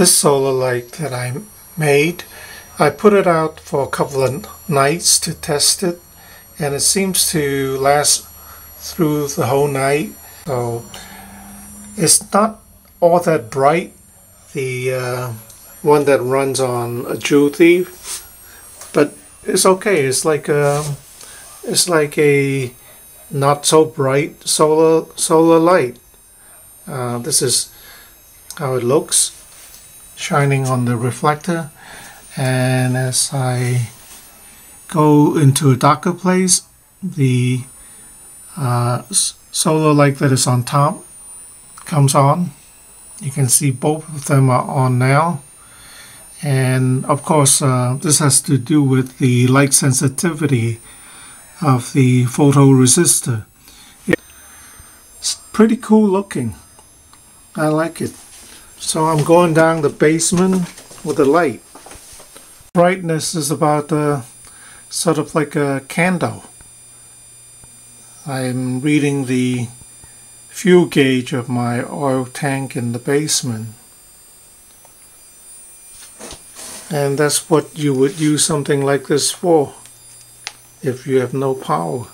this solar light that I made. I put it out for a couple of nights to test it and it seems to last through the whole night. So it's not all that bright. The uh, one that runs on a Joule Thief, but it's okay. It's like a it's like a not so bright solar solar light. Uh, this is how it looks shining on the reflector. And as I go into a darker place the uh, solar light that is on top comes on. You can see both of them are on now. And of course uh, this has to do with the light sensitivity of the photoresistor. It's pretty cool looking. I like it so I'm going down the basement with the light. Brightness is about uh, sort of like a candle. I'm reading the fuel gauge of my oil tank in the basement. And that's what you would use something like this for if you have no power.